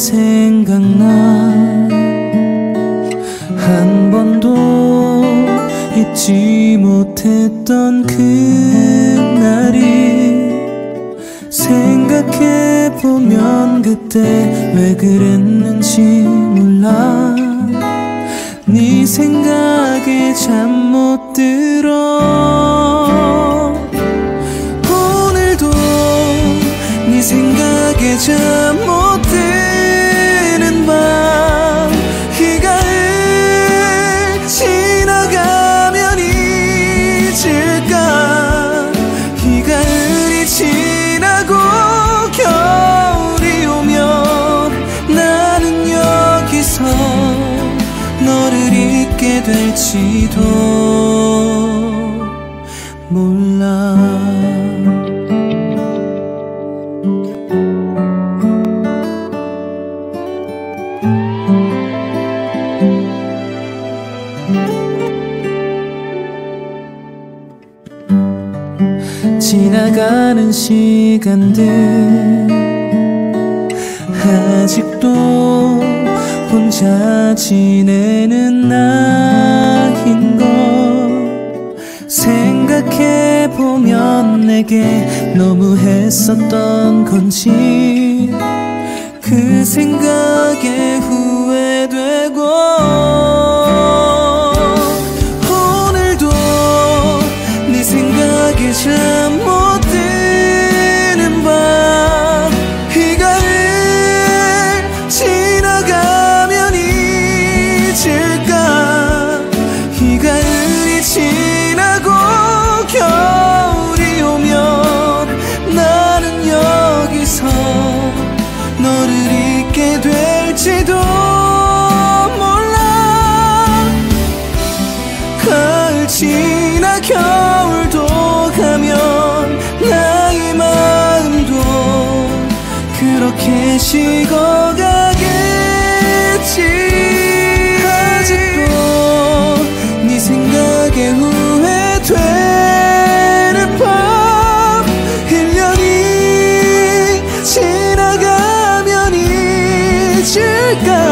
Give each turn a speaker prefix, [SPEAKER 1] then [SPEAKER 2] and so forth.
[SPEAKER 1] 생각나. 한 번도 잊지 못했던 그날이 생각해보면 그때 왜 그랬는지 몰라. 네 생각에 잠 못 들어. 오늘도 네 생각에 잠못 드는 될지도 몰라. 지나가는 시간들 아직도 혼자 지내는 나 내게 너무 했었던 건지 그 생각에 후회되고 오늘도 네 생각에 잠못 겨울도 가면 나의 마음도 그렇게 식어가겠지. 아직도 네 생각에 후회되는 밤 1년이 지나가면 잊을까